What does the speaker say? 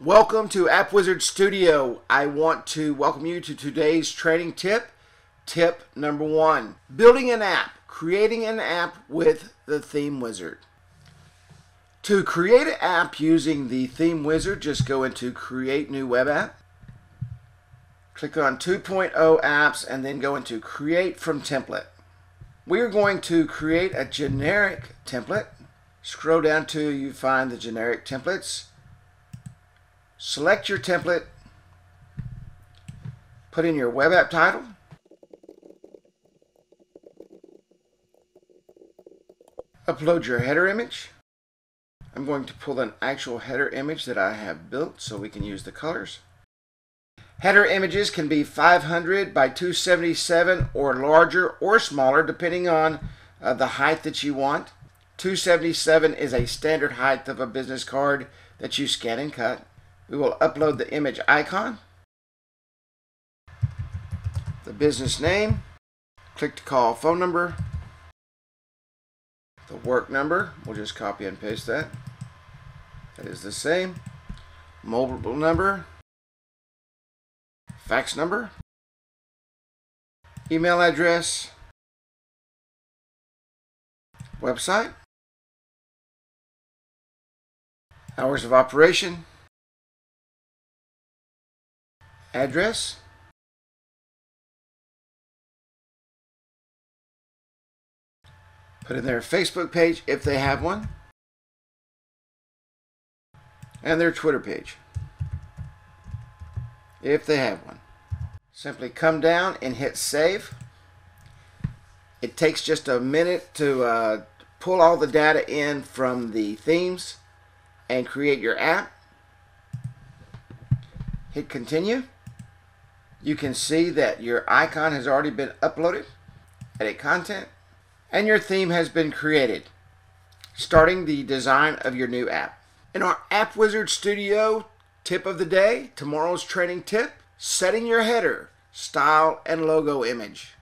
Welcome to App Wizard Studio. I want to welcome you to today's training tip. Tip number one building an app, creating an app with the Theme Wizard. To create an app using the Theme Wizard, just go into Create New Web App. Click on 2.0 apps and then go into Create from Template. We are going to create a generic template. Scroll down to you find the generic templates Select your template, put in your web app title, upload your header image. I'm going to pull an actual header image that I have built so we can use the colors. Header images can be 500 by 277 or larger or smaller depending on uh, the height that you want. 277 is a standard height of a business card that you scan and cut. We will upload the image icon, the business name, click to call phone number, the work number, we'll just copy and paste that. That is the same. Mobile number, fax number, email address, website, hours of operation, address. Put in their Facebook page if they have one. And their Twitter page if they have one. Simply come down and hit save. It takes just a minute to uh, pull all the data in from the themes and create your app. Hit continue you can see that your icon has already been uploaded, edit content, and your theme has been created, starting the design of your new app. In our App Wizard Studio tip of the day, tomorrow's training tip, setting your header, style, and logo image.